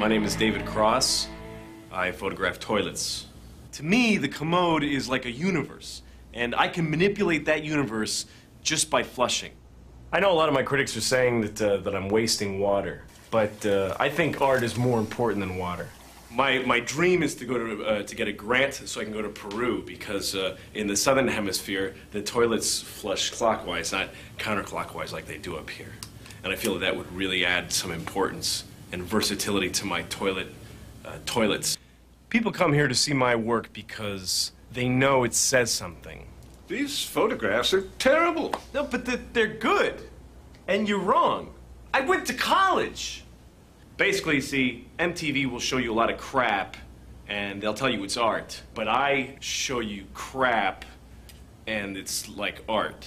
My name is David Cross. I photograph toilets. To me, the commode is like a universe, and I can manipulate that universe just by flushing. I know a lot of my critics are saying that, uh, that I'm wasting water, but uh, I think art is more important than water. My, my dream is to go to, uh, to get a grant so I can go to Peru because uh, in the southern hemisphere, the toilets flush clockwise, not counterclockwise like they do up here. And I feel that that would really add some importance and versatility to my toilet uh, toilets. People come here to see my work because they know it says something. These photographs are terrible. No, but th- they're good. And you're wrong. I went to college. Basically, see, MTV will show you a lot of crap and they'll tell you it's art. But I show you crap and it's like art.